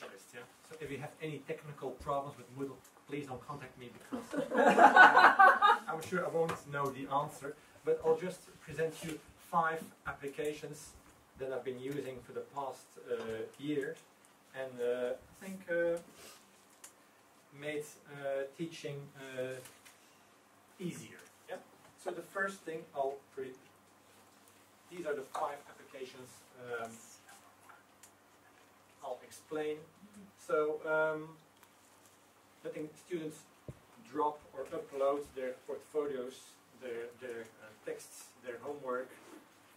specialist. Yeah. So if you have any technical problems with Moodle, please don't contact me because I'm sure I won't know the answer. But I'll just present you five applications that I've been using for the past uh, year, and uh, I think uh, made uh, teaching uh, easier. Yeah. So the first thing I'll pre these are the five applications um, explain. So um, letting students drop or upload their portfolios, their, their uh, texts, their homework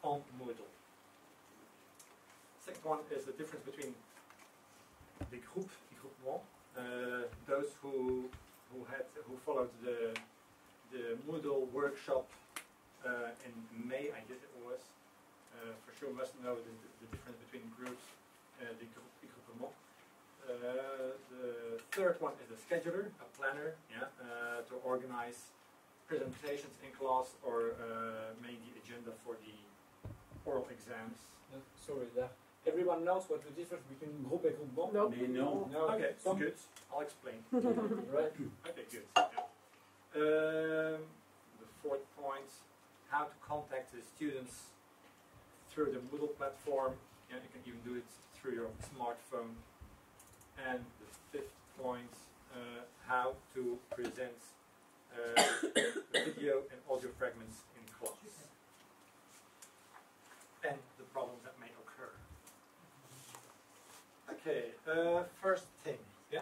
on Moodle. Second one is the difference between the group, the groupement, uh, those who who had who followed the the Moodle workshop uh, in May, I guess it was. Uh, for sure, must know the, the difference between groups, the, group, the groupement. Uh, the third one is the scheduler, a planner, yeah, uh, to organize presentations in class or uh, make the agenda for the oral exams. Uh, sorry, there. Everyone knows what the difference between group and groupement? No. Mais non. No. Okay, Some- good. I'll explain. right. Okay, good. Yeah. Um, the fourth point, how to contact the students through the Moodle platform. Yeah, you can even do it through your smartphone. And the fifth point, uh, how to present uh, video and audio fragments in class. And the problems that may occur. Okay, uh, first thing, yeah.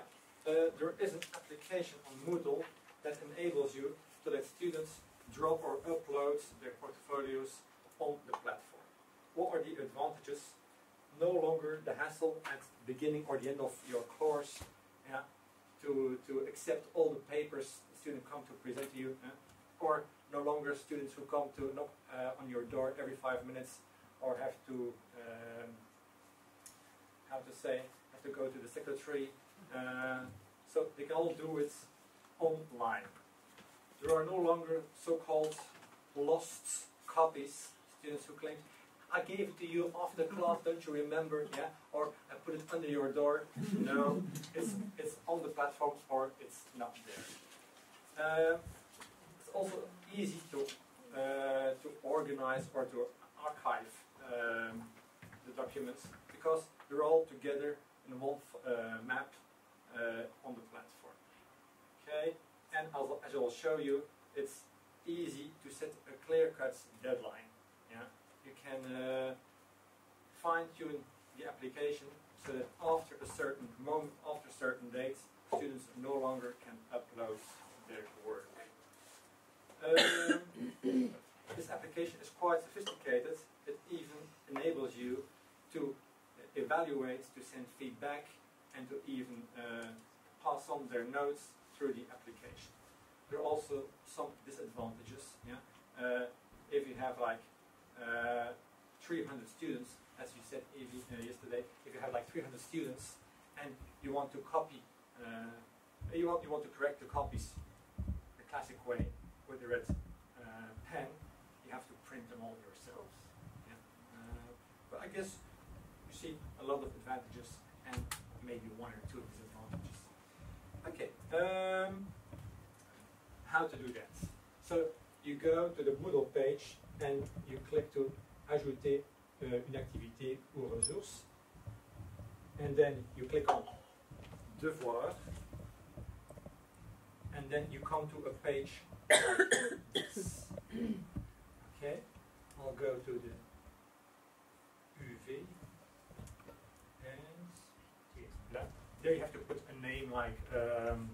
Uh, there is an application on Moodle that enables you to let students drop or upload their portfolios on the platform. What are the advantages? No longer the hassle at the beginning or the end of your course yeah, to, to accept all the papers the student come to present to you, yeah, or no longer students who come to knock uh, on your door every five minutes or have to um, how to say have to go to the secretary. Uh, so they can all do it online. There are no longer so-called lost copies. Students who claim, "I gave it to you off the class, don't you remember?" Yeah, or I put it under your door. No, it's it's on the platform or it's not there. Uh, it's also easy to uh, to organize or to archive um, the documents because they're all together in one uh, map uh, on the platform. Okay, and as, as I will show you, it's easy to set a clear-cut deadline. Can uh, fine-tune the application so that after a certain moment, after certain date, students no longer can upload their work. Um, this application is quite sophisticated. It even enables you to evaluate, to send feedback, and to even uh, pass on their notes through the application. There are also some disadvantages. Yeah, uh, if you have like uh, 300 students, as you said uh, yesterday, if you have like 300 students and you want to copy, uh, you want you want to correct the copies the classic way with the red uh, pen, you have to print them all yourselves. Yeah. Uh, but I guess you see a lot of advantages and maybe one or two disadvantages. Okay, um, how to do that? So you go to the Moodle page and you click to ajouter euh, une activité ou ressource, and then you click on devoir, and then you come to a page. Okay, I'll go to the UV, and there you have to put a name like um,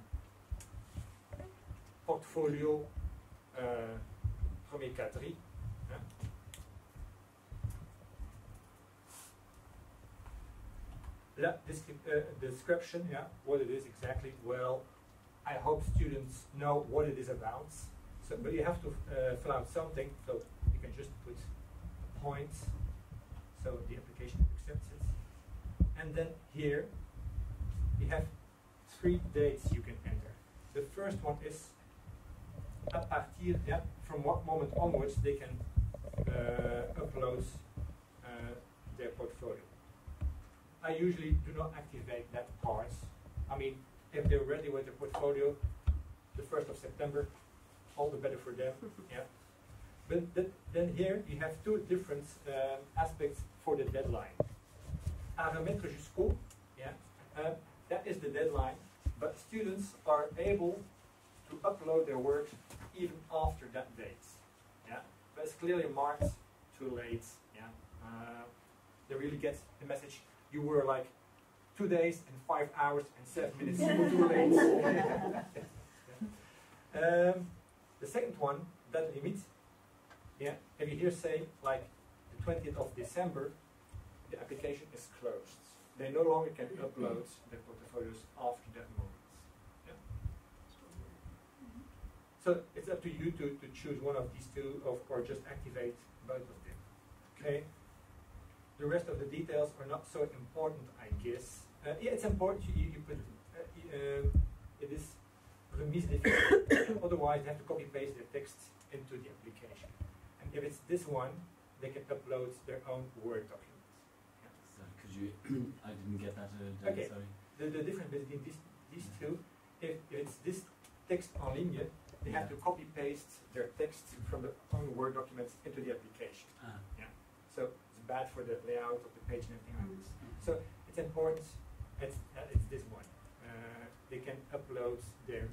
portfolio uh, premier quadri. Description, yeah, what it is exactly. Well, I hope students know what it is about. So, but you have to uh, fill out something. So you can just put a point, so the application accepts it. And then here you have three dates you can enter. The first one is à partir, yeah, from what moment onwards they can uh, upload uh, their portfolio. I usually do not activate that part. I mean, if they're ready with the portfolio, the 1st of September, all the better for them. yeah. But th then here you have two different um, aspects for the deadline. À remettre jusqu'au, yeah, uh, that is the deadline, but students are able to upload their work even after that date. Yeah, but it's clearly marked too late. Yeah, uh, they really get the message. You were like two days and five hours and seven minutes too late. um, the second one, that limit. Yeah, if you here say like the 20th of December, the application is closed. They no longer can upload their portfolios after that moment. Yeah. So it's up to you to, to choose one of these two of, or just activate both of them. Okay. The rest of the details are not so important, I guess. Uh, yeah, it's important you, you put uh, um, it is remise de fichiers. Otherwise, they have to copy paste their text into the application. And if it's this one, they can upload their own Word document. Could you? I didn't get that. Uh, okay. Sorry. The, the difference between these these two, if, if it's this text en ligne, they have to copy paste their text from the own Word documents into the application. Ah. Yeah. So bad for the layout of the page and everything like this. So it's important. It's uh, it's this one. Uh, they can upload their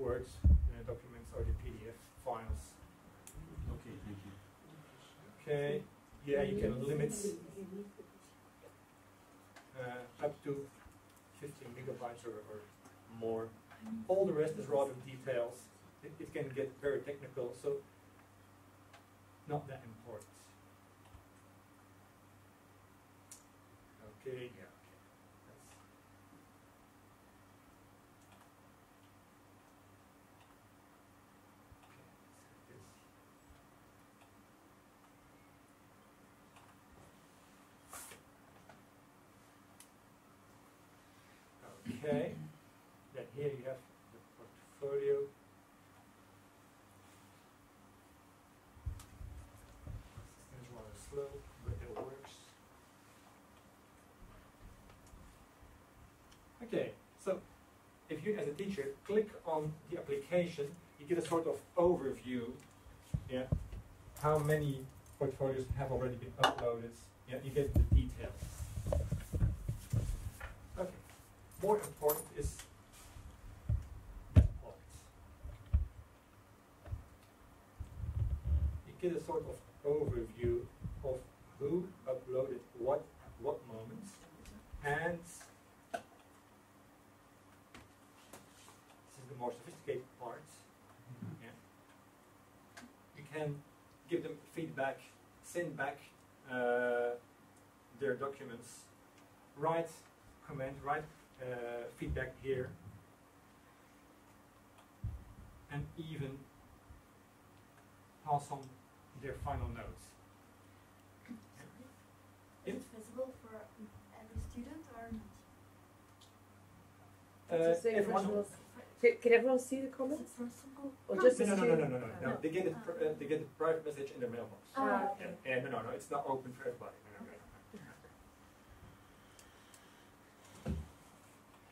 Words uh, documents or the PDF files. Okay. Thank you. Okay. Yeah, you can limit uh, up to 15 megabytes or, or more. All the rest is rather details. It, it can get very technical, so not that important. Okay, yeah, okay. That's okay, let's this. Okay, then here you have the portfolio. System is rather slow, but it works. Okay, so if you as a teacher click on the application, you get a sort of overview, yeah, how many portfolios have already been uploaded, yeah, you get the details. Okay. More important is. You get a sort of overview of who uploaded what at what moments, and this is the more sophisticated parts. Yeah. You can give them feedback, send back uh, their documents, write comment, write uh, feedback here, and even pass on their final notes. Is it visible for every student or not? Uh, It's the same for everyone- everyone. Can, can everyone see the comments? Or no, just no, the no, no, no, no, no, no, No. They get the Pr- uh, they get a private message in their mailbox. Ah, Ah, okay. Yeah, yeah, no, no, no. It's not open for everybody. No, no, no, no.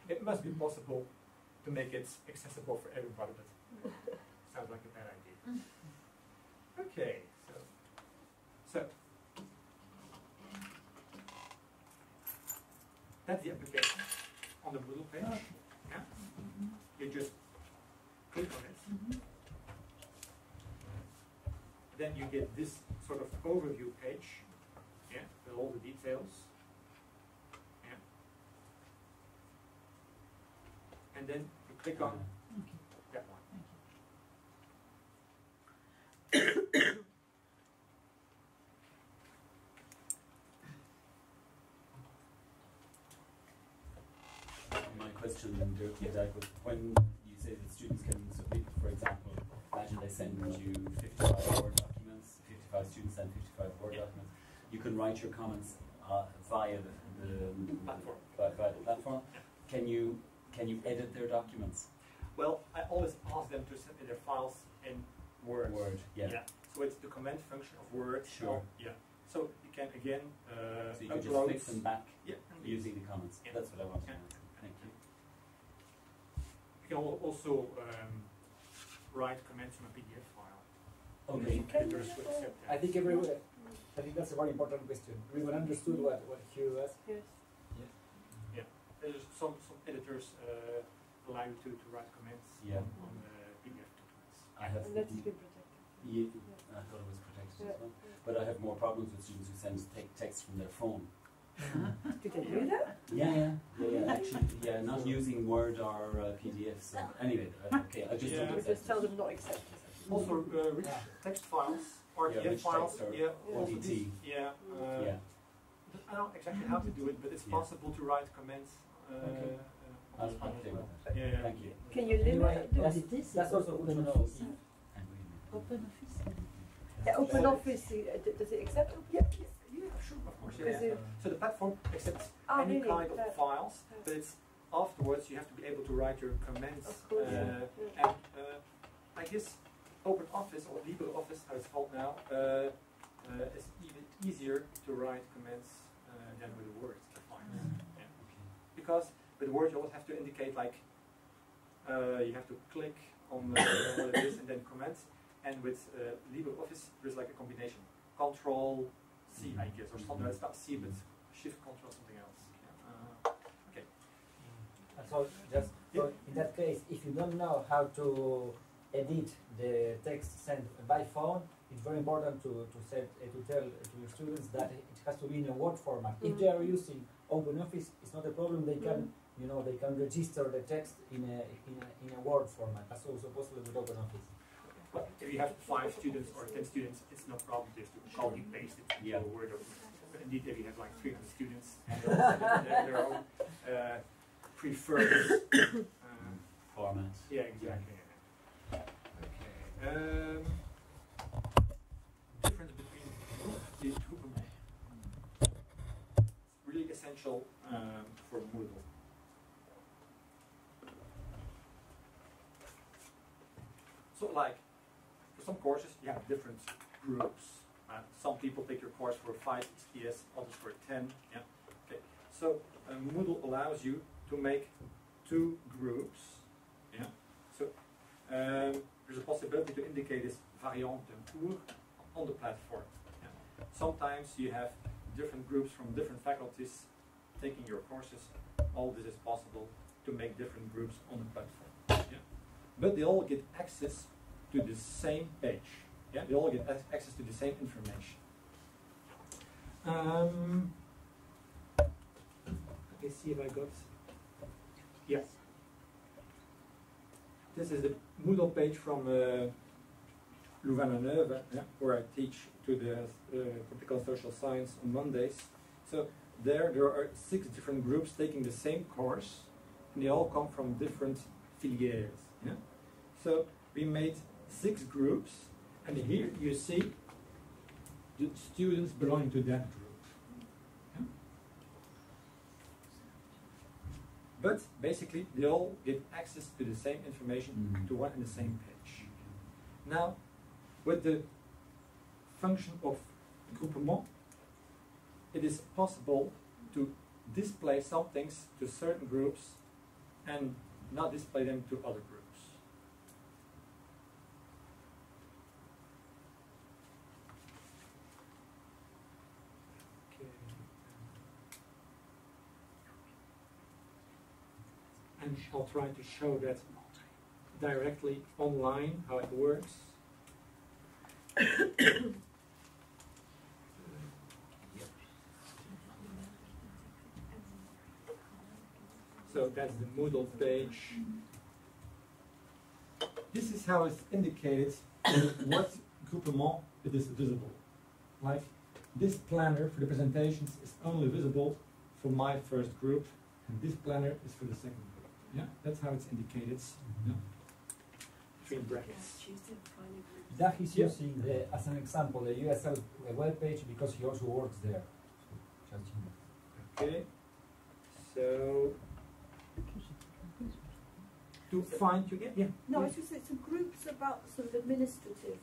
It must be possible to make it accessible for everybody, but sounds like a bad idea. Okay, so so that's the application on the Moodle page. Yeah, you just click on it. Then you get this sort of overview page, yeah, with all the details. Yeah. And then you click on that one. My question, Dag, is that with- when you say that students can submit, for example, imagine they send you 55 Word documents, 55 students send 55 Word Yeah. documents. You can write your comments uh, via the, the Platform. Via, via the platform. Yeah. Can you can you edit their documents? Well, I always ask them to send me their files in Word. Word, yeah. So it's the comment function of Word. Sure. Yeah. So you can again uh, So you can just upload. click them back Yeah, using the comments. Yeah. That's what I want to know. Thank you. You can also um, write comments on a PDF file. Okay. Editors will accept that. I think everyone, I think that's a very important question. Everyone understood what, what Hugh asked. Yes. Yeah. There's some, some editors uh, allow you to, to write comments Yeah. on, on uh, PDF documents. I have. And that's been protected. Ye- I thought it was protected as well. But I have more problems with students who send te- text from their phone. Did they do that? Yeah, yeah, yeah, yeah. Actually, yeah, not using Word or uh, PDF. So anyway, uh, okay, I just Yeah. don't We accept just tell them not accepted. Also, uh, rich Yeah. text files, Yeah, RTF rich files, text or yeah, Yeah. also ODT. yeah. Uh, Yeah, I don't know exactly how to do it, but it's Yeah. possible to write comments. Uh, Okay. uh, I'll, on I'll file as play well. with that. Yeah, yeah. Thank you. Can you Anyway, limit? do- that's, that's also good to know. if- And wait a minute. Open office. Yeah, Open Office, uh, does it accept? open- Yeah, yeah, yeah, sure, of course. Because Yeah. it- So the platform accepts Ah, any really? kind of Yeah. files, Yeah. but it's afterwards you have to be able to write your comments. Of course. Uh, Yeah. And uh, I guess OpenOffice or LibreOffice, how it's called now, uh, uh, is even easier to write comments uh, than with Word. I find. Yeah. Okay. Because with Word you always have to indicate like uh, you have to click on uh, what it is and then comment. And with uh, LibreOffice there's like a combination. Control C, I guess, or something. It's not C, but Shift Control something else. Yeah. Uh, okay. So just so in that case, if you don't know how to edit the text sent by phone, it's very important to, to set uh, to tell to your students that it has to be in a Word format. If Mm. they are using OpenOffice, it's not a problem. They can you know they can register the text in a in a, in a Word format. That's also possible with OpenOffice. But if you have five students or ten students, it's no problem just to copy paste it into Yeah. a Word document. But indeed, if you have like 300 students and they all have their, their own uh, preferred. Uh, Format. yeah, exactly. Okay. Um, difference between these two It's really essential um, for Moodle. So, like, for some courses, you have different groups. Uh, some people take your course for 5 ECTS, others for 10. Yeah. Okay. So, uh, Moodle allows you to make two groups. Yeah. So, um, there's a possibility to indicate this variant cours on the platform. Yeah. Sometimes you have different groups from different faculties taking your courses. All this is possible to make different groups on the platform. Yeah. But they all get access to the same page. Yeah, they all get access to the same information. Um, let me see if I got. Yes. This is the Moodle page from uh, Louvain-la-Neuve, yeah, where I teach to the uh, political social science on Mondays. So there, there are six different groups taking the same course, and they all come from different filières. Yeah? So we made six groups, and here you see the students belonging to that group. Yeah? But basically, they all get access to the same information Mhm. to one and the same page. Now, with the function of groupement, it is possible to display some things to certain groups and not display them to other groups. Okay. And I'll try to show that directly online how it works. So that's the Moodle page. This is how it's indicated what groupement it is visible. Like this planner for the presentations is only visible for my first group, and this planner is for the second group. Yeah, that's how it's indicated. Mm-hmm. Yeah. Between brackets. Tuesday and That he's Yeah. using the, as an example the USL uh, web page because he also works there. So just you. Okay. So to find you, yeah, yeah. No, yeah. it's just it's a groups about sort of administrative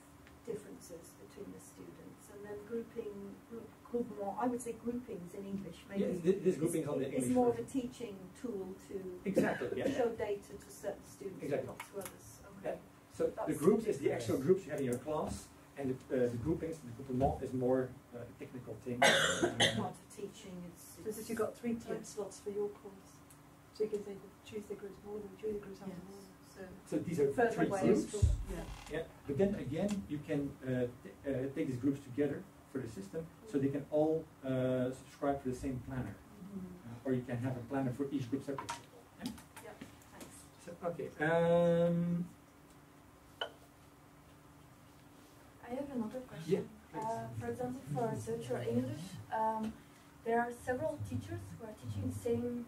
differences between the students, and then grouping group groupement, I would say groupings in English, maybe. Yeah, thi- this grouping is on the It's more of a teaching tool to Exactly, yeah. show data to certain students, Exactly. not to others. Okay. So the groups is the actual groups you have in your class, and the, uh, the groupings, the groupement is more uh, a technical thing. It's not teaching, it's. So that you got three time Yeah. slots for your course. So you can say choose the Tuesday groups morning, Tuesday groups Yes. afternoon. So So these are Further three away groups. Yeah. Yeah, but then again, you can uh, t- uh, take these groups together for the system, so they can all uh, subscribe to the same planner, uh, or you can have a planner for each group separately. Yeah? Yeah, thanks. So, okay. Um, I have another question. Yeah. Uh, for example, for Dutch or English, um, there are several teachers who are teaching the same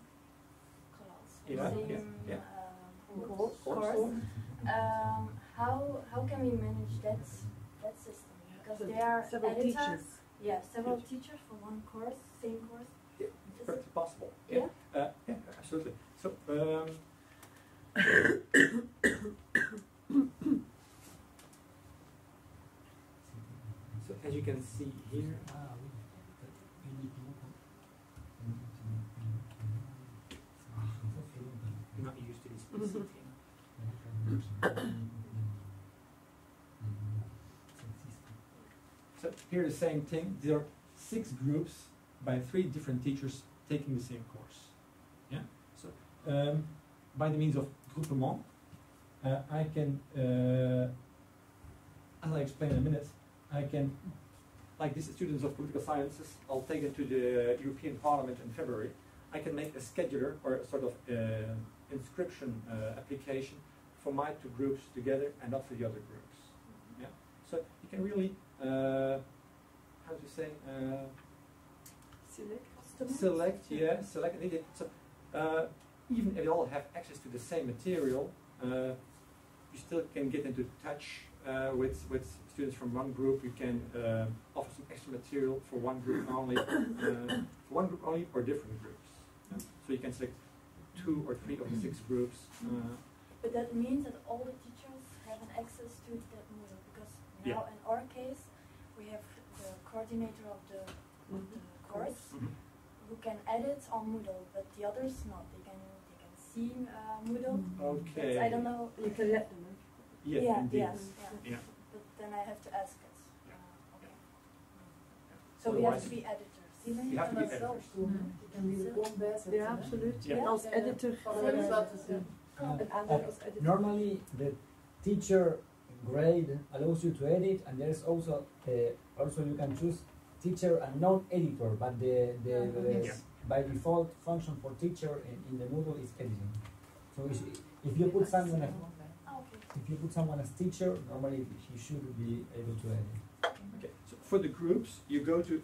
class, or Yeah, same yeah, yeah. um, Course. course. Um, how how can we manage that that system? Because So there are Several editors, teachers. yeah, several teachers for one course, same course. Yeah, Is But it- it's possible. Yeah. Uh, yeah, absolutely. So, um, so as you can see here, I'm not used to this PC thing. So the same thing. There are six groups by three different teachers taking the same course. Yeah. So um, by the means of groupement, uh, I can, uh, as I explain in a minute, I can, like these students of political sciences, I'll take them to the European Parliament in February. I can make a scheduler or a sort of uh, inscription uh, application for my two groups together and not for the other groups. Yeah. So you can really, uh, how to say, uh, Select. select, yeah, select. So uh, even if they all have access to the same material, uh, you still can get into touch uh, with with students from one group. You can uh, offer some extra material for one group only, uh, for one group only, or different groups. Yeah? So you can select two or three of the six groups. Uh, But that means that all the teachers have an access to that Moodle because now Yeah. in our case we have the coordinator of the, of the course mhm. who can edit on Moodle, but the others not. They can they can see uh, Moodle. Okay. But I don't know. You can let them. huh? Yes, yeah, yes, yeah. Yeah. But then I have to ask it. Uh, okay. Yeah. So we have to Otherwise- be editors. You have to be editors. Je kan wie de grond bijzetten. Ja, hè? absoluut. Ja. Als editor van de as- laten zien. En aandacht als editor. Normally, the teacher grade allows you to edit, and there's also uh, also you can choose teacher and non-editor, but the the, the Yes. by default function for teacher in, in the Moodle is editing. So if, if you put someone as, Oh, if you put someone as teacher, normally he should be able to edit. Okay, so for the groups, you go to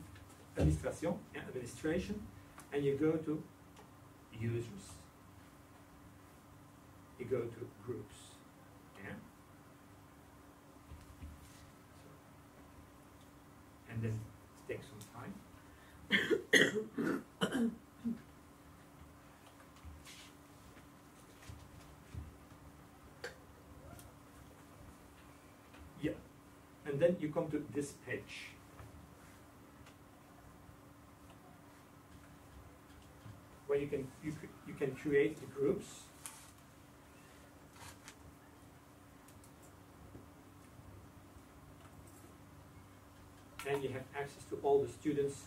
administration, yeah, administration, and you go to users. You go to groups, yeah. And then it takes some time. Yeah, and then you come to this page. Where you can you, you can create the groups. And you have access to all the students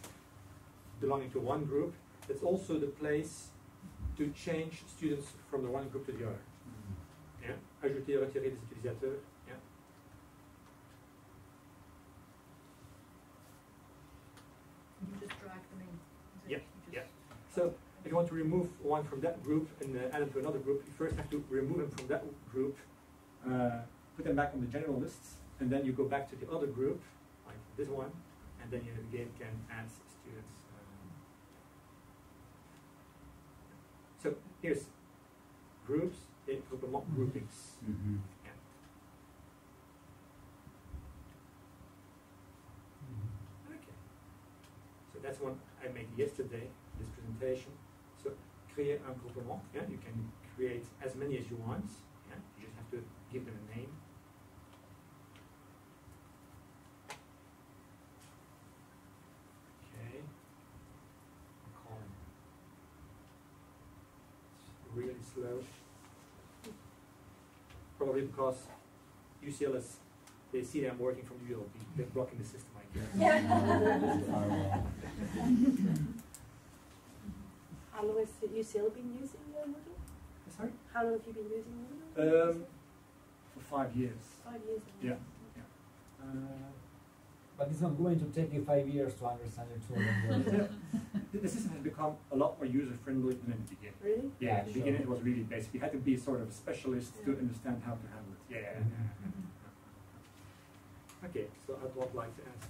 belonging to one group. It's also the place to change students from the one group to the other. Yeah. Ajouter, retirer des utilisateurs. Yeah. You just drag them in. is it? Yep, You. So if you want to remove one from that group and uh, add them to another group, you first have to remove them from that group, uh, put them back on the general lists, and then you go back to the other group, like this one, and then you again can add students. um. So here's groups, in groupement groupings. Mm-hmm. Yeah. Okay. So that's one I made yesterday, this presentation. So create un groupement. Yeah, you can create as many as you want. Yeah, you just have to give them a name. Okay. really slow. Probably because UCL is, they see them working from the ULB, they're blocking the system, I guess. Yeah. How long has the UCL been using the Moodle? Sorry? How long have you been using Moodle? Um, for five years. Five years. Yeah. Uh, But it's not going to take you five years to understand your tool. the, system has become a lot more user friendly than in the beginning. Really? Yeah, Yeah, in the beginning it was really basic. You had to be sort of a specialist to understand how to handle it. Yeah. yeah, yeah, yeah. Okay, so I'd what like to ask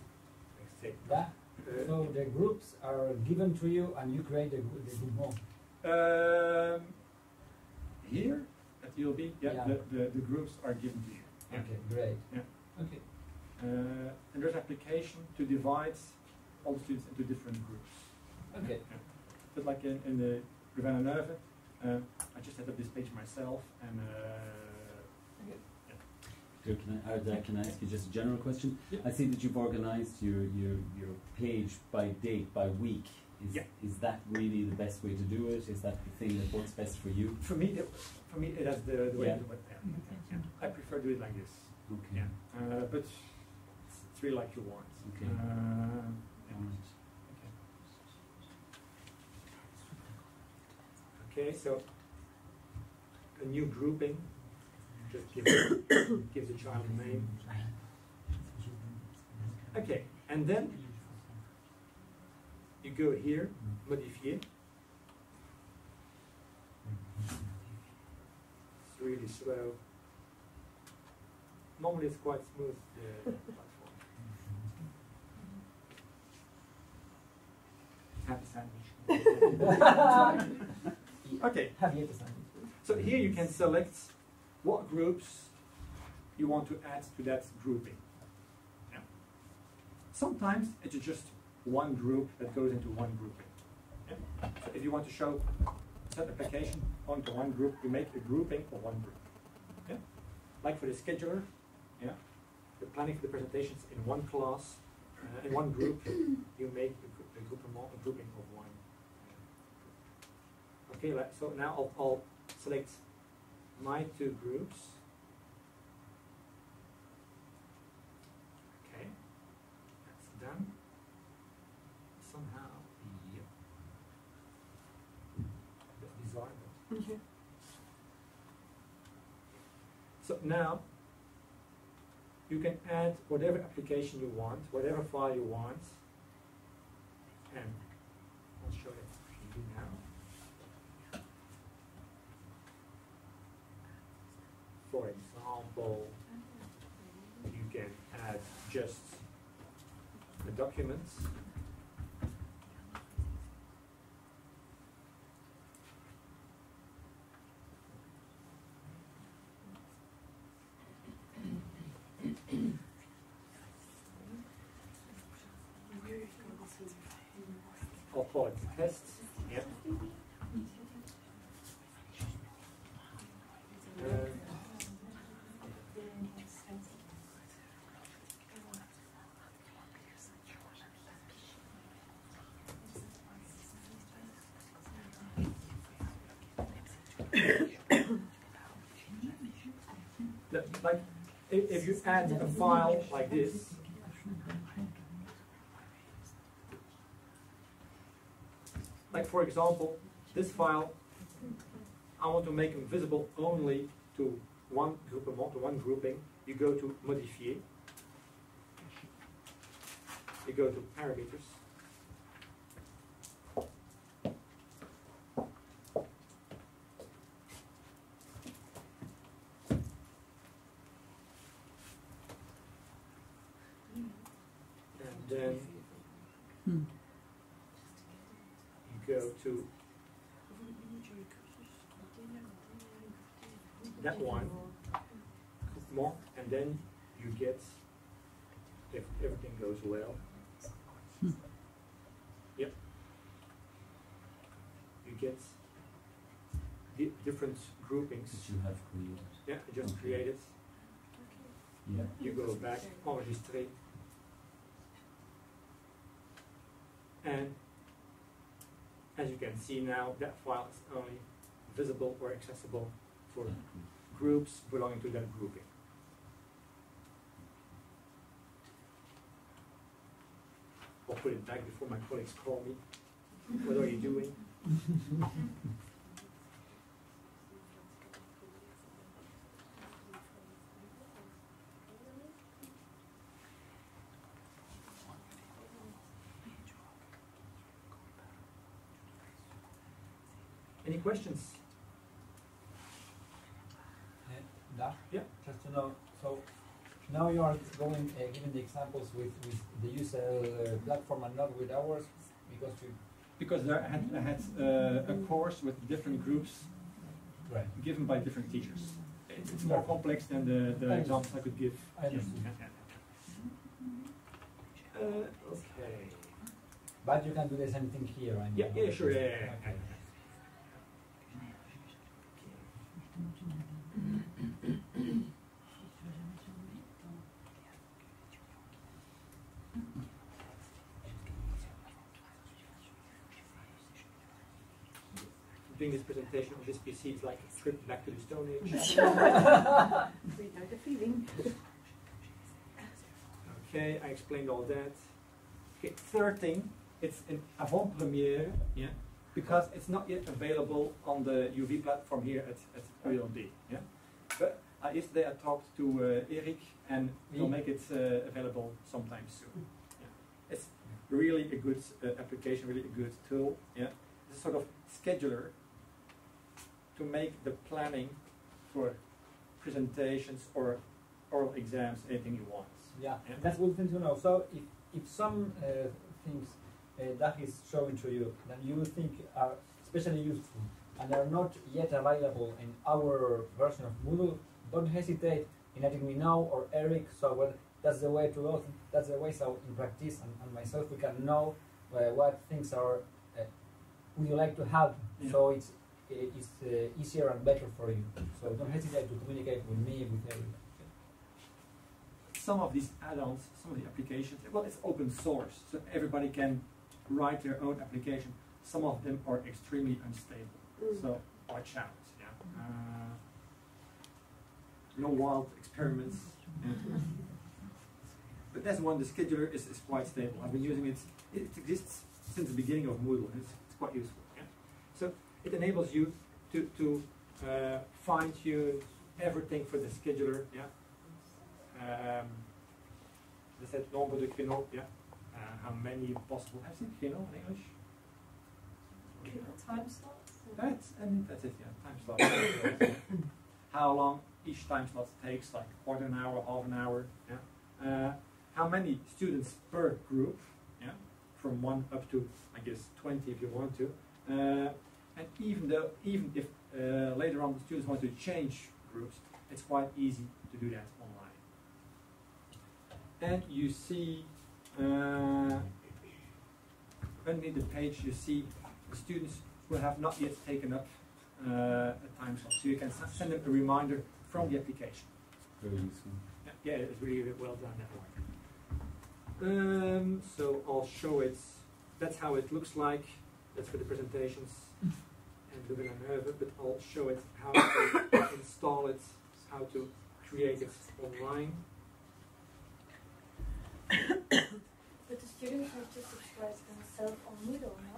next. Yeah. Uh, So the groups are given to you and you create the, gr- the group more. Um, here at ULB, yeah, Yeah. The, the, the groups are given to you. Yeah. Okay, great. Yeah. Okay. Uh, and there's application to divide all the students into different groups. Okay. Yeah. But like in, in the Louvain-la-Neuve, uh, I just set up this page myself and uh, Dag, can I, uh, can I ask you just a general question? Yeah. I see that you've organised your, your, your page by date, by week. Is, Yeah. is that really the best way to do it? Is that the thing that works best for you? for me, it, for me, that's the, the way Yeah. to do it. Yeah. Yeah. I prefer to do it like this. Okay. Yeah. Uh, but like you want. Okay. Uh. Okay, so a new grouping just gives, gives the child a name. Okay, and then you go here, modifier. It's really slow. Normally it's quite smooth, the platform. Happy sandwich. Okay, Have you decided? so here you can select what groups you want to add to that grouping. Yeah. Sometimes it's just one group that goes into one grouping. Yeah. So if you want to show set application onto one group, you make a grouping for one group. Yeah. Like for the scheduler, yeah. The planning for the presentations in one class, uh, in one group, you make a, group, a, group grouping of one. Okay, so now I'll, I'll select my two groups. Okay, that's done. Somehow, yep. That's bizarre, but- mm-hmm. So now, you can add whatever application you want, whatever file you want, and I'll show it to you now. For example, you can add just the documents. Uh, the- like if you add a file like this, like for example, this file, I want to make them visible only to one group, to one grouping. You go to modifier. You go to parameters. And then you go to that one, more, and then you get, if everything goes well, yep, you get di- different groupings. That you have created. Yeah, I just Okay. created. Yeah. You go back, oh, enregistrer. And as you can see now, that file is only visible or accessible for groups belonging to that grouping. I'll put it back before my colleagues call me. What are you doing? questions? Da? Yeah. Just to know, so now you are going, uh, giving the examples with, with the user uh, platform and not with ours, because we, Because there I had, had uh, a course with different groups right, given by different teachers. It's, it's more complex than the, the I examples I could give. I understand. Yeah, yeah, yeah. Uh, okay. But you can do the same thing here, I mean. Yeah, yeah, sure, yeah, yeah, yeah, Okay. Doing this presentation on this PC is like a trip back to the Stone Age. We know the feeling. Okay, I explained all that. Okay, third thing, it's an avant-premiere, yeah, because it's not yet available on the UV platform here at, at ULB, yeah. But uh, yesterday I talked to uh, Eric and we'll make it uh, available sometime soon. Yeah. It's really a good uh, application, really a good tool, yeah. It's a sort of scheduler to make the planning for presentations or oral exams, anything you want. Yeah, Yeah. that's good thing to know. So if, if some uh, things uh, that is showing to you that you think are especially useful and are not yet available in our version of Moodle, don't hesitate in letting me know or Eric. So well, that's the way to go. That's the way. So in practice and, and myself, we can know uh, what things are uh, would you like to have. Yeah. So it's it's uh, easier and better for you. So don't hesitate to communicate with me with Eric. some of these add-ons, some of the applications, well, it's open source, so everybody can write their own application. Some of them are extremely unstable, Mm. so watch out. Yeah. Uh, no wild experiments. But that's one. The scheduler is, is quite stable. I've been using it. It exists since the beginning of Moodle. and It's, it's quite useful. Yeah. So it enables you to to uh, fine tune everything for the scheduler. Yeah. Um, is that nombre de créneaux? Yeah. Uh, how many possible? Has it créneaux in English? Time slots? That's and that's it. Yeah. Time slot. how long each time slot takes? Like quarter an hour, half an hour. Yeah. Uh, how many students per group? Yeah. From one up to I guess twenty if you want to. Uh, and even though even if uh, later on the students want to change groups, it's quite easy to do that online. And you see uh, underneath the page, you see the students who have not yet taken up uh, a time slot. So you can send them a reminder from the application. Very useful. Yeah, it's really well done that one. Um, so I'll show it. That's how it looks like. That's for the presentations and the Villanova, but I'll show it how to install it, how to create it online. But the students have to subscribe themselves on Moodle, no?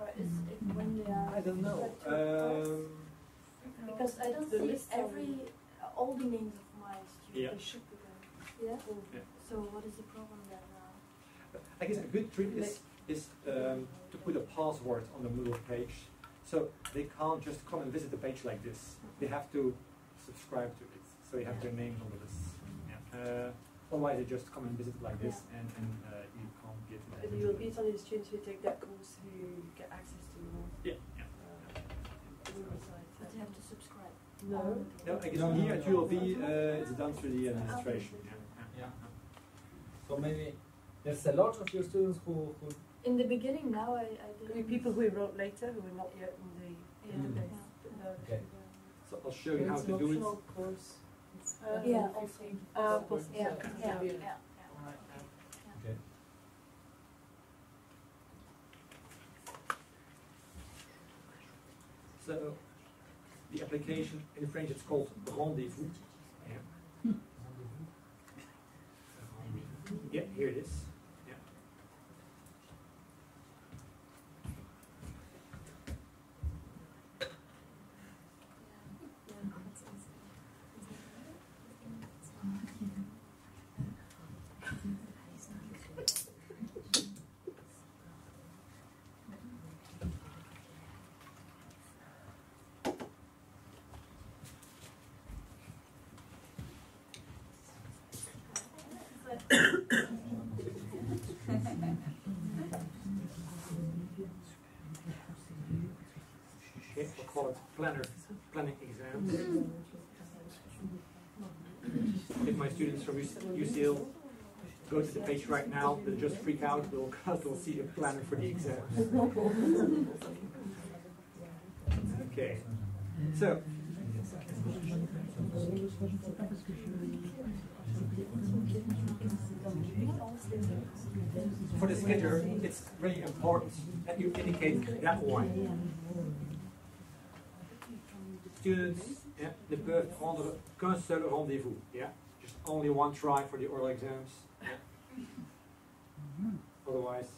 Or is it when they are I don't know. subscribed to a course? Um, Because I don't The see every uh, all the names of my students. It should be there. Yeah. Yeah. So what is the problem then now? I guess a good trick is, is um, to put a password on the Moodle page. So they can't just come and visit the page like this. They have to subscribe to it. So they have their name on the list. Yeah. Uh, otherwise they just come and visit it like this and, and uh, you can't get to that. And you'll meet only the students who take that course who get access to the Yeah, yeah. uh, the Moodle site. But they have to subscribe. No. No, Moodle. I guess No, no, here at no. ULB uh, it's done through the administration. Yeah. Yeah. So maybe there's a lot of your students who, who In the beginning, now I, I Could didn't. be people who wrote later who are not yet in the Yeah, database. yeah. No, Okay. should be there. So I'll show you how to do it. course. It's, Uh, Yeah, also. Uh, possible. Yeah, yeah, Yeah. yeah, yeah. okay. So the application. In French, it's called rendezvous. Yeah. Yeah, here it is. Yeah. Okay, we'll call it planner, planning exams. If my students from UCL go to the page right now, they'll just freak out, they'll, they'll see a planner for the exams. Okay, so. For the schedule, it's really important that you indicate that one. Students yeah, ne peuvent prendre qu'un seul rendez-vous. Yeah? Just only one try for the oral exams. Yeah? Mm-hmm. Otherwise,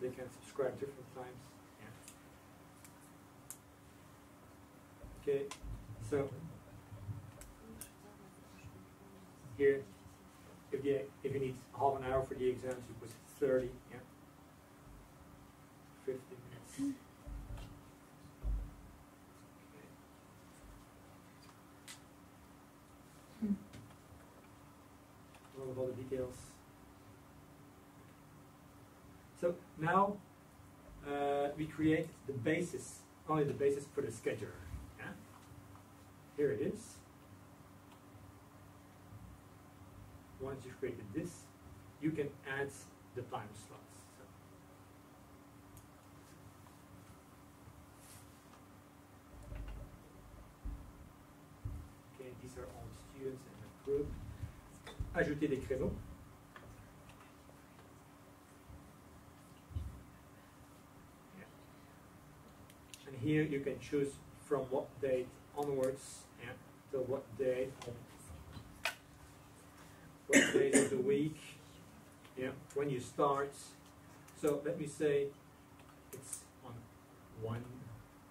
they can subscribe different times. Yeah. Okay, so here, if you if you need half an hour for the exams, you put 30. Yeah. 50 minutes. all of all the details. So now uh, we create the basis, only the basis for the scheduler. Yeah? Here it is. Once you've created this, you can add the time slots. So okay, these are all students in the group. Ajouter des créneaux. And here you can choose from what date onwards yeah, to what date what days of the week, yeah, when you start. So let me say it's on one,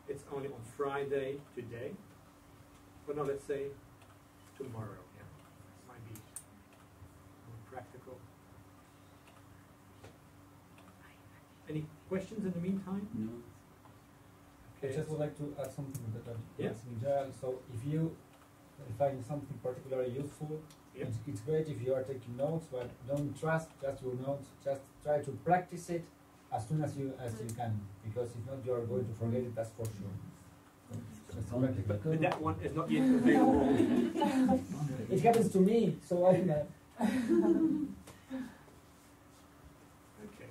it's only on Friday today, but now let's say tomorrow. Yeah, might be more practical. Any questions in the meantime? No. I just would like to add something to that. Yeah. In general, so if you find something particularly useful, Yeah. it's, it's great if you are taking notes, but don't trust just your notes. Just try to practice it as soon as you as you can, because if not, you are going to forget it. That's for sure. So, just Only practice. But, but that one is not yet available. it happens to me so often. uh, Okay.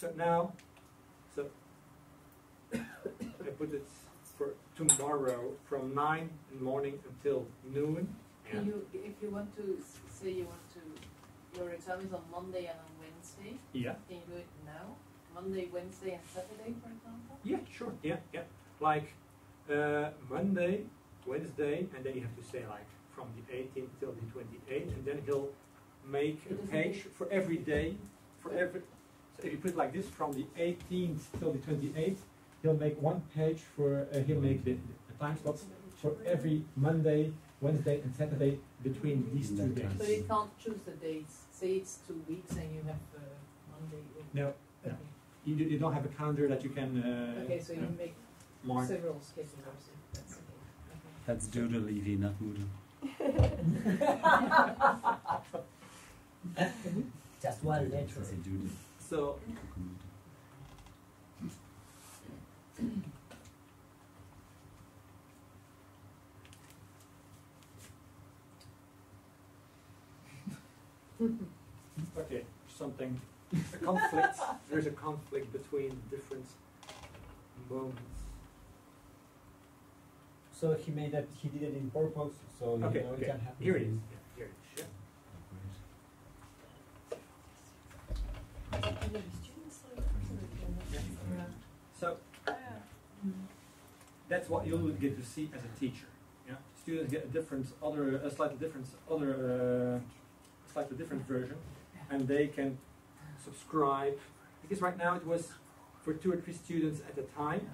So now, so I put it for tomorrow from nine in the morning until noon. Can you, if you want to, say you want to, your exam is on Monday and on Wednesday, Yeah. can you do it now? Monday, Wednesday and Saturday, for example? Yeah, sure. Yeah, yeah. Like uh, Monday, Wednesday, and then you have to say like from the 18th till the 28th, and then he'll make a page for every day, for every. So if you put it like this, from the 18th till the 28th, he'll make one page for. Uh, he'll make the, the time slots for every Monday, Wednesday, and Saturday between these two days. So you can't choose the dates, say it's two weeks and you have uh, Monday. No, Okay. no. You, do- you don't have a calendar that you can uh, Okay, so you make mark. several schedules, that's okay. That's Doodle, Evie, not Moodle. just one letter. I say Doodle. So Okay, something, a conflict, there's a conflict between different moments. So he made that he did it in purpose, so you Okay, know it okay, can happen. here to it is, you. yeah, here it is, yeah. So, that's what you'll get to see as a teacher. Yeah, students get a different, other, a slightly different, other, uh, slightly different version, and they can subscribe. Because right now it was for two or three students at a time.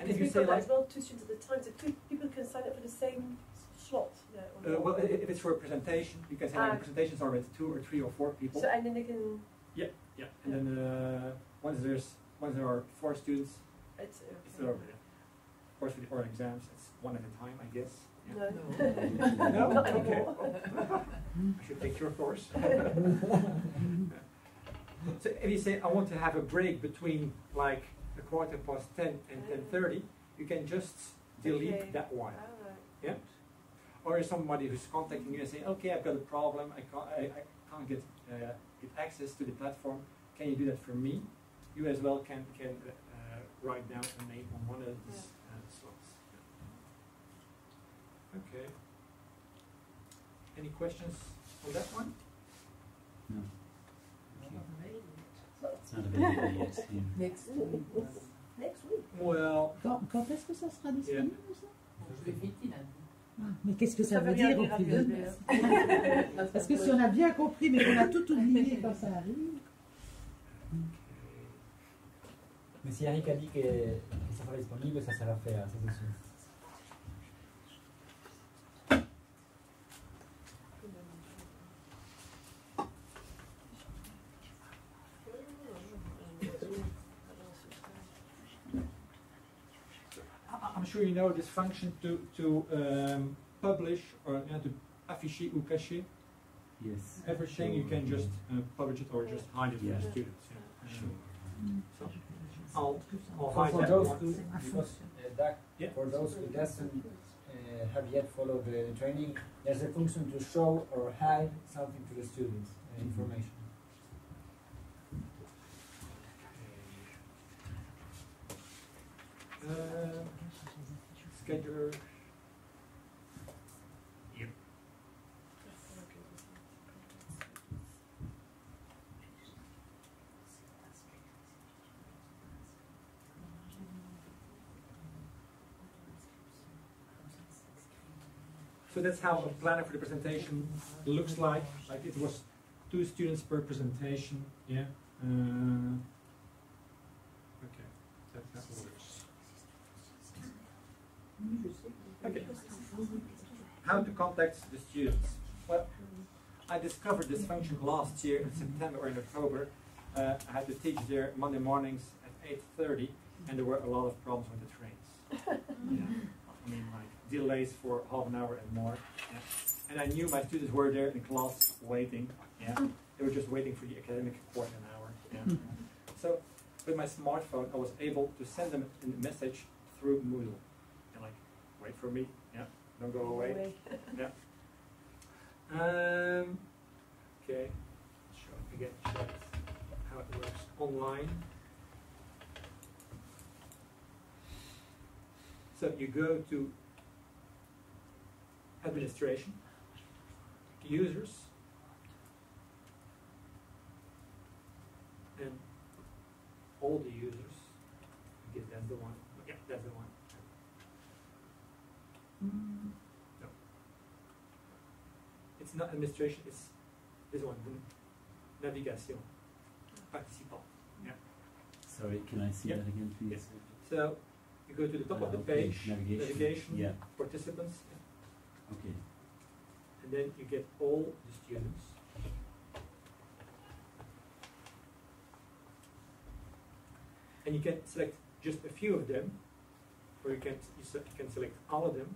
And if you say like, as well, two students at a time, so two people can sign up for the same slot. Yeah, uh, well, if it's for a presentation, you can say like Ah. the presentations are with two or three or four people. So and then they can. yeah, and then uh, once there's once there are four students, It's, it's over. Of course, with the oral exams, it's one at a time, I guess. Yeah. No. No? Not Okay. anymore. I should take your course. so if you say I want to have a break between like a quarter past ten and ten thirty, you can just delete Okay. that one. Alright. Or if somebody who's contacting you and saying, okay, I've got a problem, I can't, I, I can't get uh, get access to the platform. Can you do that for me? You as well can can uh, write down a name on one of these uh, slots. Okay. Any questions on that one? No. It's It's not available yet. Next week. Next week. Well, Quand, quand est-ce que ça sera disponible ça Mais qu'est-ce que ça, Ça veut dire au vite Parce que si on a bien compris, mais qu'on a tout oublié quand ça arrive. Mais si Eric a dit que, que ça sera disponible, ça sera fait, ça c'est sûr. Know this function to to um, publish or you know, to afficher ou cacher Yes. everything. You can just uh, publish it or just hide it Yeah. for the students. Yeah. Sure. So I'll, I'll For, hide for that those one. who, because uh, that, Yeah. for those who doesn't uh, have yet followed the training, there's a function to show or hide something to the students, uh, information. Uh, scheduler. Yep. So that's how a planner for the presentation looks like. Like it was two students per presentation. Yeah. Uh, okay. That, that works. Okay. How to contact the students? Well, I discovered this function last year in September or in October. Uh, I had to teach there Monday mornings at 8.30 and there were a lot of problems with the trains. yeah. I mean, like delays for half an hour and more. Yeah. And I knew my students were there in class waiting. Yeah. They were just waiting for the academic quarter an hour. Yeah. So with my smartphone, I was able to send them a message through Moodle. And like, wait for me. Yeah. Don't go away. Yeah. Um, okay. Show again. Show how it works online. So you go to administration, users, and all the users. I guess that's the one. Yeah, that's the one. No. It's not administration, it's this one, the navigation. Participant. Yeah. Sorry, can I see Yeah. that again, please? Yes. So you go to the top of the okay, page, Navigation. Yeah. participants, Okay. and then you get all the students. And you can select just a few of them, or you can you, can select all of them,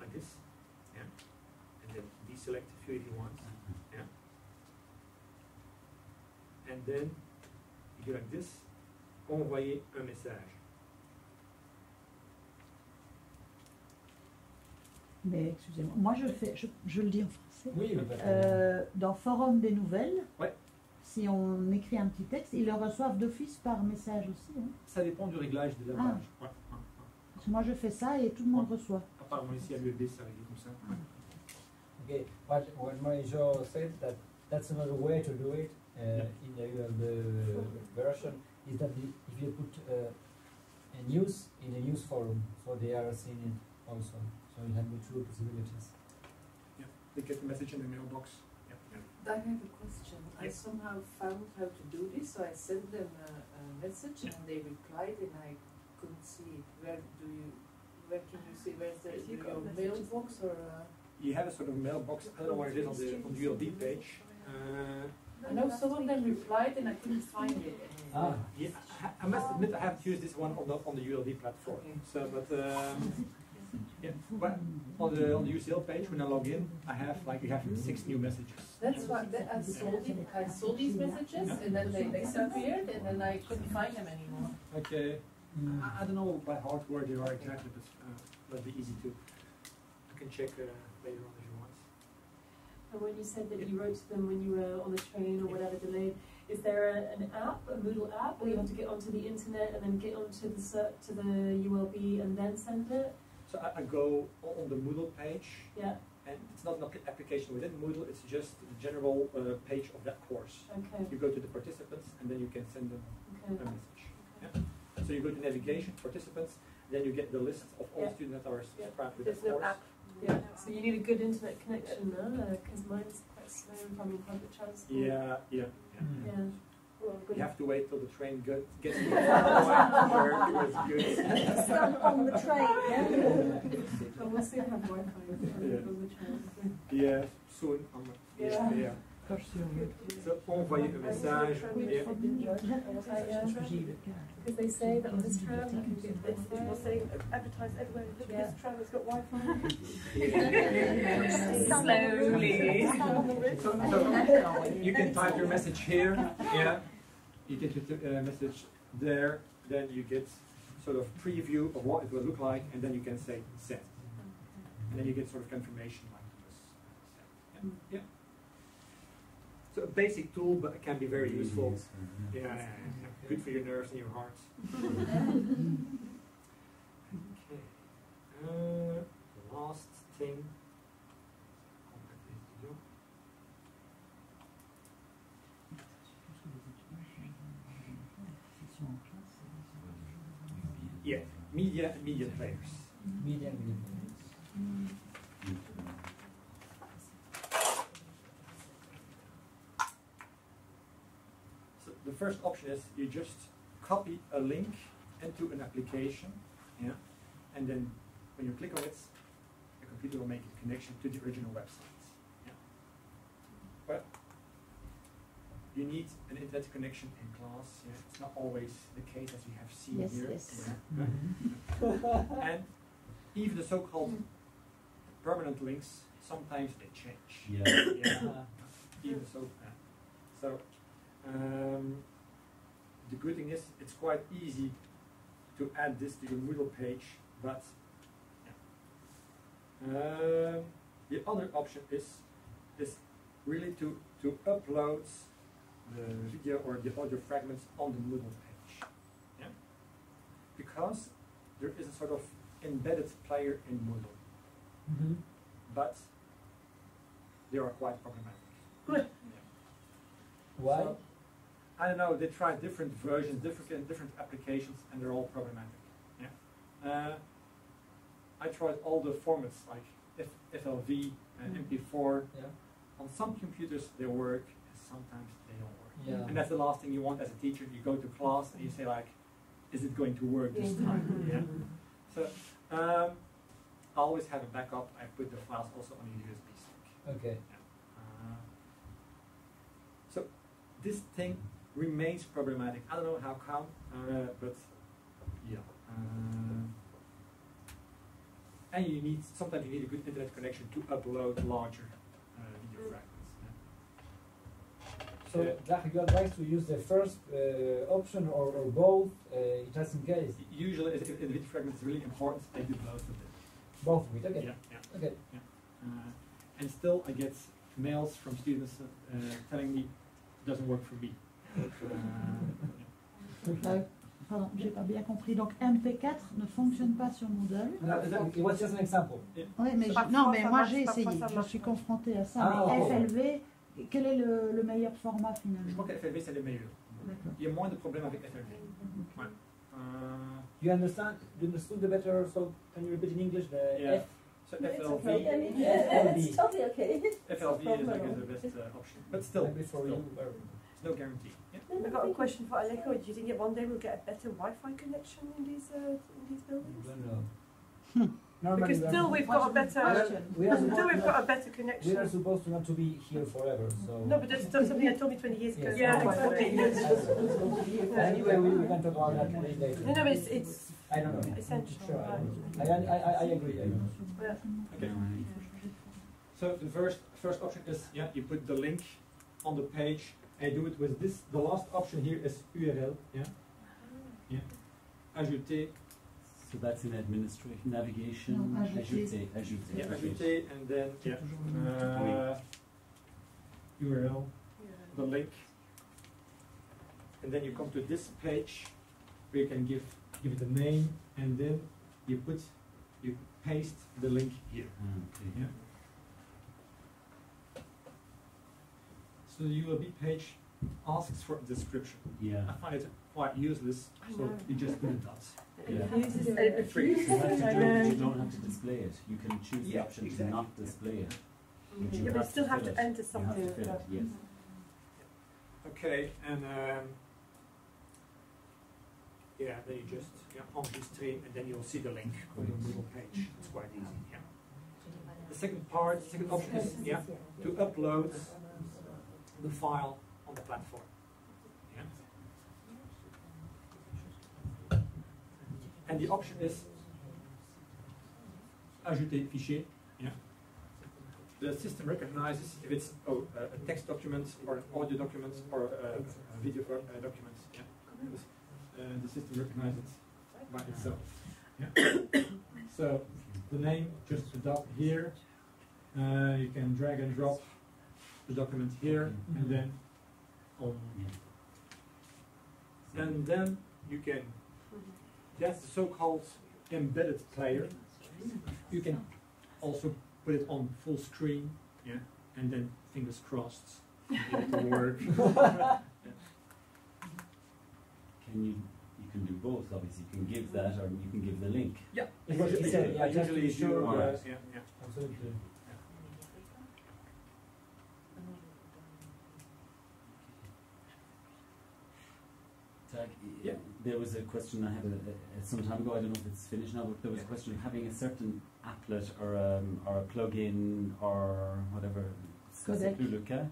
like this, yeah, and then deselect a few if you want, yeah, and then you do like this, envoyer un message. Mais excusez-moi, moi je, fais, je, je le dis en français. Oui, Euh, dans Forum des nouvelles, Ouais. si on écrit un petit texte, ils le reçoivent d'office par message aussi. hein. Ça dépend du réglage de la Ah. page. Ouais, moi je fais ça et tout le monde reçoit. Apparemment ici à l'ULB ça arrive comme ça. Ouais. Okay, what, what Marie-Jo said that that's another way to do it uh, Yeah. in the ULB version is that the, if you put uh, a news in a news forum, so they are seeing it also. So you have the two possibilities. Yeah, they get the message in the mailbox. Yeah. yeah. I have a question. I somehow found how to do this, so I sent them a, a message and they replied and I couldn't see it. Where do you, where can you see, where's the, You your mailbox or? Uh, You have a sort of mailbox. I don't know where it is on the on the ULB page. Uh, I know some of them replied and I couldn't find it. Ah. yeah, I, I must admit I haven't used this one on the on the ULB platform. So, but um, yeah, but on the on the UCL page when I log in, I have like we have six new messages. That's why that I saw it, I saw these messages and then they disappeared and then I couldn't find them anymore. Okay. Mm. I, I don't know by heart where they are exactly, but uh, that'll be easy to. I can check uh, later on if you want. And when you said that you wrote to them when you were on the train or whatever delayed, is there a, an app, a Moodle app, where you have to get onto the internet and then get onto the to the ULB and then send it? So I, I go on on the Moodle page, Yeah. and it's not an application within Moodle. It's just the general uh, page of that course. Okay. You go to the participants, and then you can send them a message. Okay. message. Yeah. So you go to navigation, participants, then you get the list of all Yeah. students that are Yeah. subscribed with There's that no course. app. Yeah. So you need a good internet connection now, because mine's quite slow if I'm in public transport. Yeah, yeah. yeah. Mm. Yeah. Well, You have to wait till the train go, gets to the point where it's good. Some on the train, yeah? But we'll soon have Wi-Fi on Yeah. the train. Yeah, soon. I'm, yeah. Yeah. yeah. So envoyer un message. Because they say that on this tram you can get It's, it's saying advertise everywhere. Look, Yeah. this tram has got Wi-Fi. Slowly. So, so you can type your message here, yeah. You get your uh, message there, then you get sort of preview of what it will look like, and then you can say send. And then you get sort of confirmation like this. Yeah. yeah. So a basic tool, but it can be very useful. Yeah, yeah, yeah. good for your nerves and your heart. okay. Uh, last thing. Yeah, media media players. Media and media. So the first option is you just copy a link into an application, yeah, and then when you click on it, the computer will make a connection to the original website. Yeah. But you need an internet connection in class. Yeah, it's not always the case as we have seen Yes, here. yes. Yeah. and even the so-called permanent links, sometimes they change. Yeah. Yeah. Even so. uh, so, um, the good thing is it's quite easy to add this to your Moodle page, but. Um, the other option is is really to to upload the video or the audio fragments on the Moodle page. Yeah. Because there is a sort of embedded player in Moodle, Mm-hmm. but they are quite problematic. Yeah. Why? So, I don't know. They try different versions, different different applications, and they're all problematic. Yeah. Uh, I tried all the formats like F, FLV and Mm. MP4. Yeah. On some computers they work, and sometimes they don't work. Yeah. And that's the last thing you want as a teacher. You go to class and you say like, "Is it going to work this time?" yeah. So um, I always have a backup. I put the files also on a USB stick. Okay. Uh, so this thing remains problematic. I don't know how come, uh, but yeah. Uh, and you need sometimes you need a good internet connection to upload larger uh, video fragments. So, Jacques, you advise to use the first uh, option or, or both, uh, just in case. Usually, if, if the video fragment is really important, I do both of them. Both of it, okay. Yeah, yeah. Okay. Uh, and still, I get mails from students uh, telling me it doesn't work for me. Uh, yeah. Euh, pardon, j'ai pas bien compris. Donc MP4 ne fonctionne pas sur Moodle. Was just an example. Oui, mais je- non, mais moi j'ai essayé. ça Je suis pas. confrontée à ça. Ah, mais. FLV, quel est le, le meilleur format Je finalement crois que FLV c'est le meilleur. Il y a moins de problèmes avec FLV. Ouais. Uh, You understand? You understood the better? So can you repeat in English the Yeah. F? so It's FLV, okay. I mean, FLV. it's totally okay. FLV is like the best uh, option, but still, Maybe for you. Or- no guarantee. Yeah. I've got a question for Aleko. Do you think that one day we'll get a better Wi-Fi connection in these uh, in these I buildings? don't know. Because still we've got a better we are still we've to got a better we are supposed to not to be here forever. So No, but that's something I told me 20 years ago. Yes. Yeah, exactly. anyway, we, we can talk about that later. No, no, but it's, it's I don't know. essential. Sure, I, don't know. I, I, I, I agree. I don't. Yeah. Okay. So the first first option is yeah, you put the link on the page and you do it with this. The last option here is URL. Yeah. Yeah. Ajouter. So that's in administration, navigation, No, ajouter. ajouter, ajouter. Yeah, ajouter and then yeah. Uh, URL. The link. And then you come to this page where you can give give it a name and then you put you paste the link here. Ah, okay. Yeah. So the ULB page asks for a description. Yeah. I find it quite useless, I so you just put a dot. Yeah. It uses It it. You, have to I do, know. you don't have to display it. You can choose the Yeah, option exactly. to not display it. But you Yeah, but you still have fill to it. enter You have something. to fill it, yes. Okay, and um, yeah, then you just yeah, on this stream, and then you'll see the link on the Moodle page. It's quite easy. Yeah. The second part, the second option is yeah, to upload the file on the platform. Yeah. And the option is ajouter fichier. Yeah. The system recognizes if it's oh, uh, a text document or an audio document or a, a video uh, document. Yeah. Uh, the system recognizes it by itself. Yeah. so the name just adopt here. Uh, you can drag and drop the document here and mm-hmm. then um, on and then you can that's the so-called embedded player. You can also put it on full screen. Yeah. And then fingers crossed. It will work. Can you, you can do both, obviously. You can give that or you can give the link. yeah. It was- usually, yeah, I just usually be do sure, yeah, yeah. Absolutely. Tag, Yeah. There was a question I had a, a, some time ago. I don't know if it's finished now, but there was a question of having a certain applet or um, or a plugin or whatever. C'est plus le cas?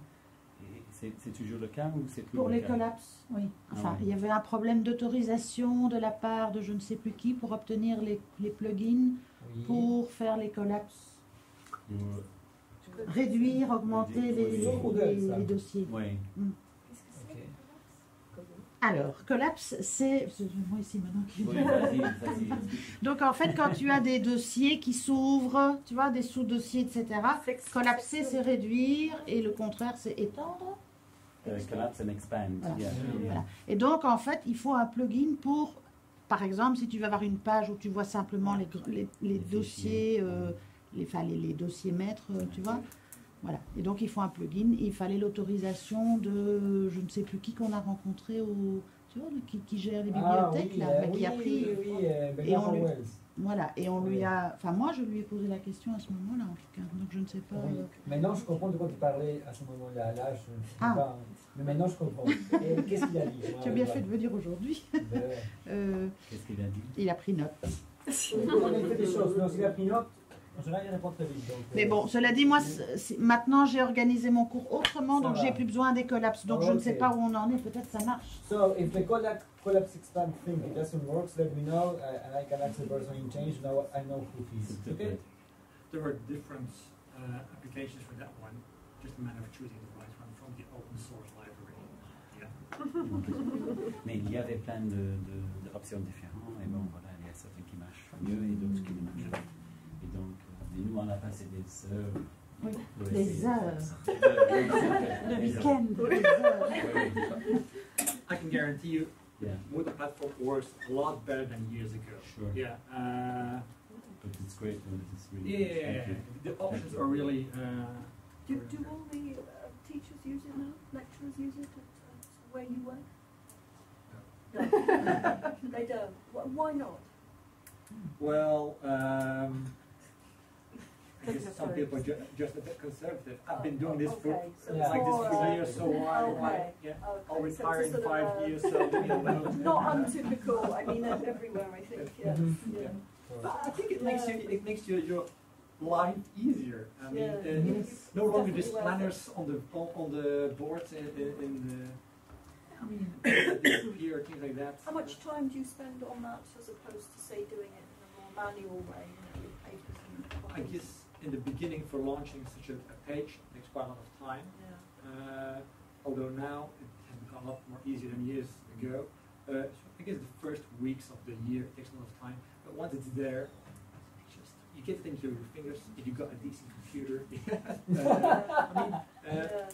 C'est toujours le cas ou c'est plus Pour le les cas? collapses, oui. Enfin, Ah oui. il y avait un problème d'autorisation de la part de je ne sais plus qui pour obtenir les, les plugins Oui. pour faire les collapses. Réduire, augmenter les, Réduire, les- les dossiers. Oui. Ok. Alors, collapse, c'est. c'est moi ici maintenant qui. Oui. Donc en fait, quand tu as des dossiers qui s'ouvrent, tu vois, des sous-dossiers, etc., collapser, c'est réduire, et le contraire, c'est étendre. Euh, collapse and expand. Voilà. Yeah. Voilà. Et donc, en fait, il faut un plugin pour, par exemple, si tu veux avoir une page où tu vois simplement les, gr- les, les Les dossiers, euh, les, enfin, les, les dossiers maîtres, euh, tu vois. Voilà. Et donc, il faut un plugin. Il fallait l'autorisation de je ne sais plus qui qu'on a rencontré au. Tu vois, qui, qui gère les Ah, bibliothèques, oui, là, euh, bah, qui oui, a pris. oui, oui, euh, et on lui-. Voilà. Et on lui a. Enfin, moi, je lui ai posé la question à ce moment-là, en tout cas. Donc, je ne sais pas. Oui. euh, Maintenant, je comprends de quoi tu parlais à ce moment-là. Là, je ne sais Ah. pas. Mais maintenant, je comprends. Et qu'est-ce qu'il a dit Tu as bien fait de venir aujourd'hui. Euh, Qu'est-ce qu'il a dit? il a pris note. On a fait des choses. Mais s'il a pris note, Mais euh, bon, cela dit, moi, maintenant j'ai organisé mon cours autrement, donc j'ai plus besoin des collapses. Donc je ne sais pas où on en est, peut-être ça marche. So, if the collapse, collapse expand thing it doesn't work, let me know, uh, and I can ask the person in change. Now I know who he is. Okay? There were different uh, applications for that one, just a matter of choosing the right one from the open source library. Yeah. Mais il y avait plein de, de, d'options différentes. Et bon, voilà, il y a certaines qui marchent mieux et d'autres qui ne marchent pas. Nous, on a passé des heures. Oui, des heures. faire ça. Des heures. Le week-end, des heures. Oui, oui. I can guarantee you, Yeah, Moodle platform works a lot better than years ago. sure. Yeah. Uh, But it's great when it is really. yeah. Thank you. The options are really. Uh, Do, do all the uh, teachers use it now? Lecturers use it at, at where you work? they don't. Why not? Well, um, I Taking guess us some people are ju- just a bit conservative. I've been doing this for okay, so Yeah. like this for uh, years, so why, why, okay, yeah, okay, I'll retire a in sort of five years, so you know. Not untypical. I mean, uh, everywhere I think. Yeah. Mhm. yeah. But I think it makes you, it makes your, your life easier. I mean, Yeah, uh, it's no longer just definitely worth it. planners on the on, on the boards in, in, in the. I mean, disappear things like that. How much time do you spend on that as opposed to say doing it in a more manual way, you know, with papers and I guess in the beginning for launching such a, a page takes quite a lot of time. Yeah. Uh, although now it has become a lot more easier than years ago. Uh, so I guess the first weeks of the year takes a lot of time, but once it's there, it's just you get it into your fingers. If you've got a decent computer, uh, I mean, uh, yeah.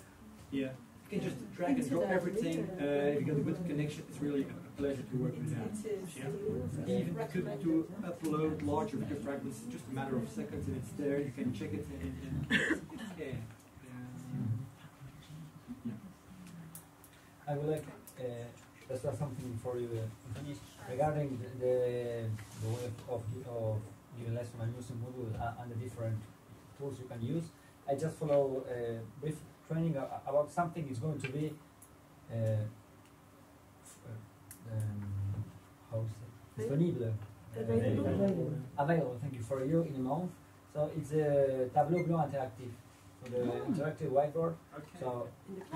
yeah, you can just drag and drop everything. internet. Uh, if you got a good connection, it's really a pleasure to work with that. Yeah. Even to, to upload larger video fragments, it's just a matter of seconds and it's there. You can check it and, and yeah. I would like uh, just ask something for you uh, finish regarding the, the, the way of, of, of giving lesson and using Moodle uh, and the different tools you can use. I just follow a brief training about something is going to be uh, uh, um, how is it? Disponible. Available. Available, thank you, for you in a month. So it's a Tableau Blanc Interactive. So the interactive whiteboard. okay. So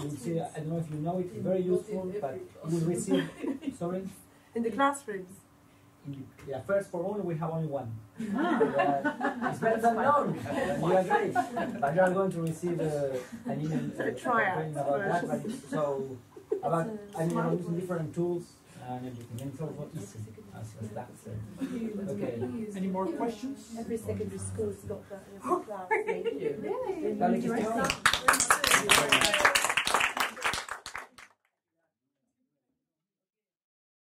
you see. I don't know if you know it, it's very useful, but you will receive, sorry? In the classrooms. In yeah, first for all, we have only one. Ah. Uh, it's better than none. you are great. But you are going to receive uh, an email uh, A tryout complaining about that. But so about It's a I mean, I'm using one. different tools and everything, and it's also easy as, as that. So. Okay. Any more questions? Every secondary school's got that in class. Thank you. Vale, que Great estés- stuff. Very good. Thank you very much.